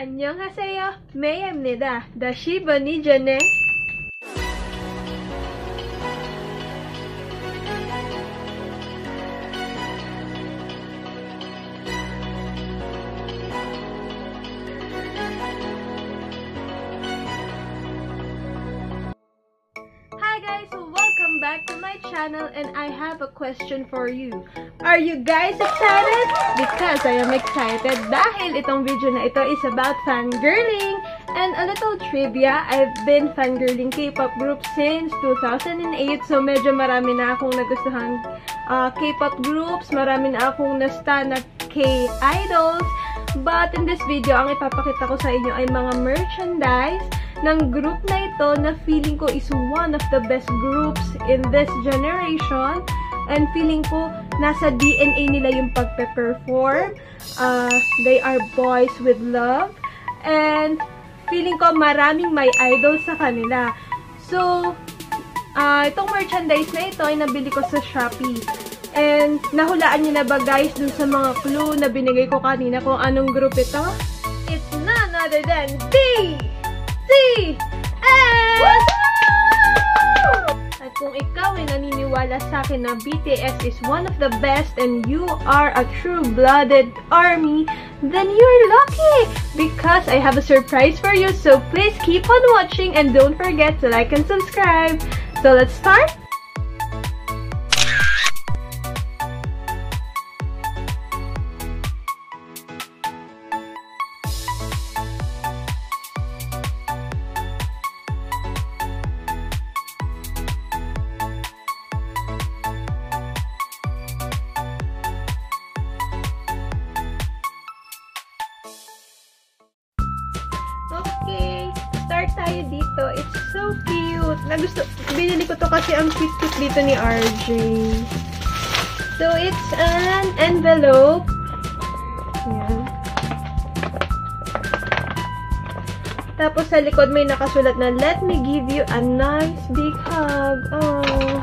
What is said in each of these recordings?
안녕하세요. 메이입니다. 다시 보니 전에 back to my channel and I have a question for you. Are you guys excited? Because I am excited dahil itong video na ito is about fangirling. And a little trivia, I've been fangirling K-pop group since 2008 so medyo marami na akong nagustuhan uh, K-pop groups, marami na akong nasta na K-idols. But in this video, ang ipapakita ko sa inyo ay mga merchandise ng group na ito na feeling ko is one of the best groups in this generation. And feeling ko, nasa DNA nila yung pagpe-perform. Uh, they are boys with love. And feeling ko maraming may idol sa kanila. So, uh, itong merchandise na ito ay nabili ko sa Shopee. And nahulaan niyo na ba guys dun sa mga clue na binigay ko kanina kung anong group ito? It's none other than D! C! S! At kung ikaw ay naniniwala sa akin na BTS is one of the best and you are a true-blooded army, then you're lucky! Because I have a surprise for you, so please keep on watching and don't forget to like and subscribe. So let's start! Tayo dito. It's so cute. Nagusto, binili ko to kasi ang cute-cute dito ni RJ. So, it's an envelope. Ayan. Tapos sa likod may nakasulat na, Let me give you a nice big hug. Oh.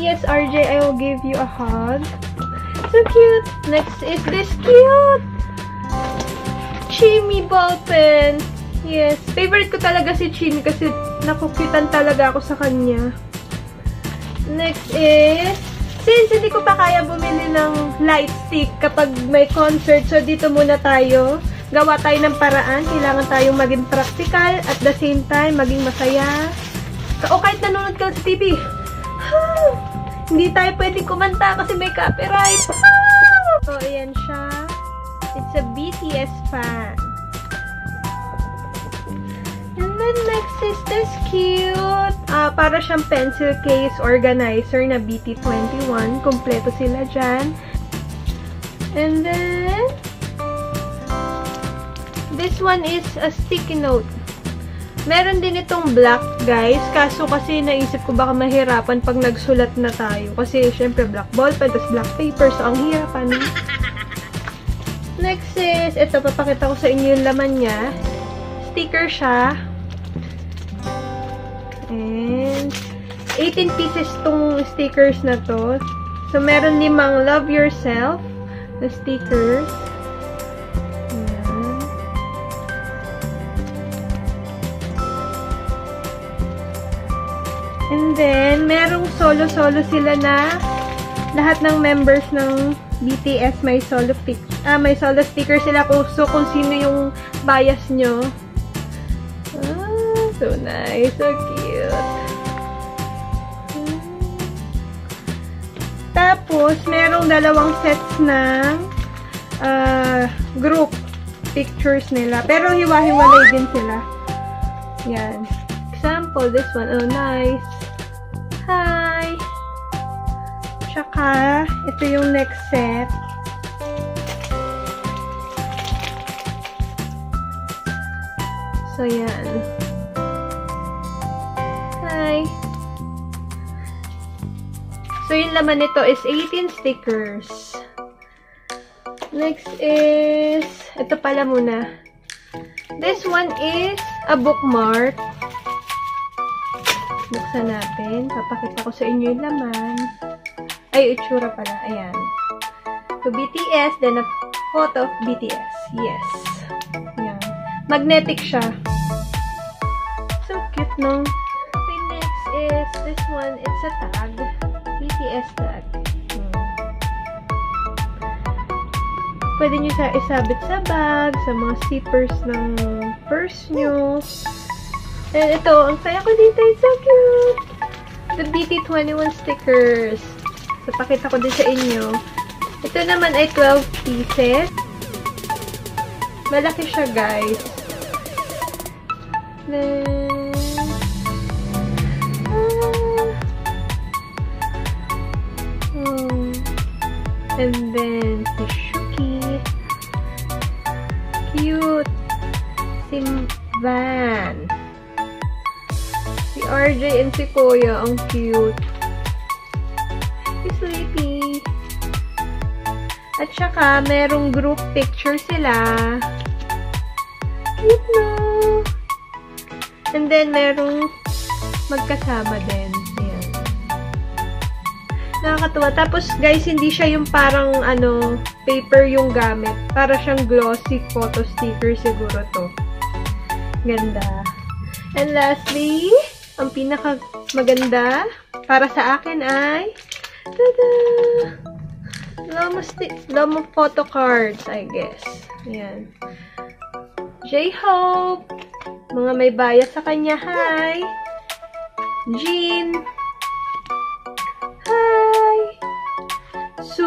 Yes, RJ, I will give you a hug. So cute. Next is this cute. Chimmy ballpen. Yes. Favorite ko talaga si Chimmy kasi nakukitan talaga ako sa kanya. Next is, since hindi ko pa kaya bumili ng light stick kapag may concert, so dito muna tayo. Gawa tayo ng paraan. Kailangan tayong maging practical at the same time, maging masaya. O kahit nanonood ka sa TV. hindi tayo pwedeng kumanta kasi may copyright. So, ayan siya. It's a BTS fan. This cute. Ah, para siyang pencil case organizer na BT21. Kompleto sila dyan. And then, this one is a sticky note. Meron din itong black, guys. Kaso kasi naisip ko baka mahirapan pag nagsulat na tayo. Kasi, syempre, black ballpen, tapos black paper. So, ang hirapan. Next is, ito, papakita ko sa inyo yung laman niya. Sticker siya. And, 18 pieces tong stickers na to. So, meron limang love yourself na stickers. Ayan. And then, merong solo-solo sila na lahat ng members ng BTS may solo pic ah, may solo sticker sila kung so kung sino yung bias nyo. Ah, so nice, so Tapos, merong dalawang sets ng uh, group pictures nila. Pero hiwa-hiwalay din sila. Yan. Example, this one. Oh, nice. Hi! Tsaka, ito yung next set. So, yan. So, yung laman nito is 18 stickers. Next is, ito pala muna. This one is a bookmark. Buksan natin. Papakita ko sa inyo yung laman. Ay, itsura pala. Ayan. So, BTS, then a photo of BTS. Yes. Ayan. Magnetic siya. So cute, no? Okay, next is this one. It's a tag. BTS tag. Hmm. Pwede nyo sa isabit sa bag, sa mga zippers ng purse nyo. And ito, ang saya ko dito. It's so cute! The BT21 stickers. So, pakita ko din sa inyo. Ito naman ay 12 pieces. Malaki siya, guys. Then, And then, si Shuki. Cute. Si Van. Si RJ and si Kuya. Ang cute. Si Sleepy. At saka, merong group picture sila. Cute no? And then, merong magkasama din. Nakakatuwa. Tapos, guys, hindi siya yung parang, ano, paper yung gamit. Para siyang glossy photo sticker siguro to. Ganda. And lastly, ang pinaka maganda para sa akin ay tada! Lomo, Lomo photo cards, I guess. Ayan. J-Hope! Mga may bias sa kanya, hi! Jean!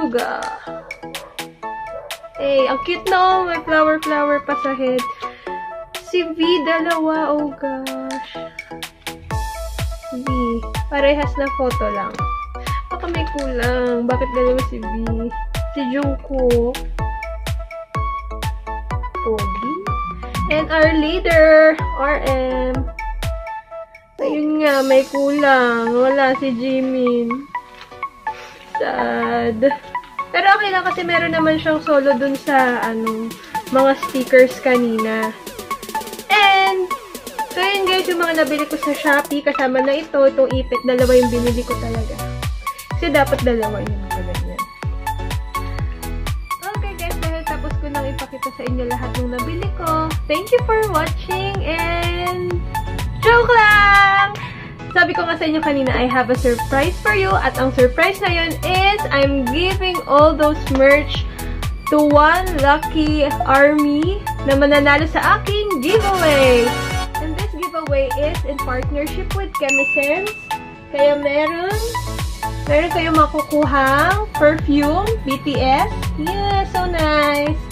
Suga! Eh, ang cute no! May flower-flower pa sa head. Si V, dalawa. Oh, gosh. V. Parehas na photo lang. Baka may kulang. Bakit dalawa si V? Si Jungkook. Pogi. And our leader, RM. Ayun nga, may kulang. Wala si Jimin. Sad. Pero okay lang kasi meron naman siyang solo dun sa, ano, mga stickers kanina. And, so yun guys, yung mga nabili ko sa Shopee, kasama na ito, itong ipit, dalawa yung binili ko talaga. Kasi dapat dalawa yun. Okay guys, dahil tapos ko nang ipakita sa inyo lahat ng nabili ko. Thank you for watching and joke lang! Sabi ko nga sa inyo kanina, I have a surprise for you. At ang surprise na yun is, I'm giving all those merch to one lucky army na mananalo sa aking giveaway. And this giveaway is in partnership with Chemisense. Kaya meron, meron kayong makukuhang perfume, BTS. Yeah, so nice.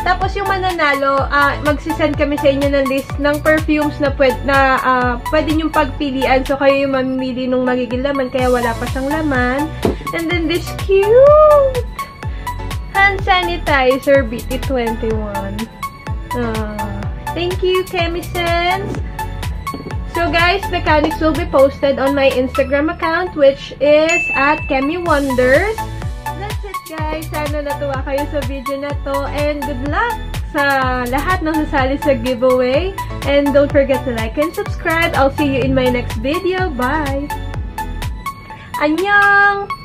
Tapos yung mananalo, uh, magsisend kami sa inyo ng list ng perfumes na pwede, na, uh, pwede nyong pagpilian. So, kayo yung mamimili nung magiging laman, kaya wala pa siyang laman. And then this cute hand sanitizer BT21. Uh, thank you, Chemisense. So, guys, mechanics will be posted on my Instagram account, which is at ChemiWonders. Guys. Sana natuwa kayo sa video na to. And good luck sa lahat ng sasali sa giveaway. And don't forget to like and subscribe. I'll see you in my next video. Bye! Annyeong!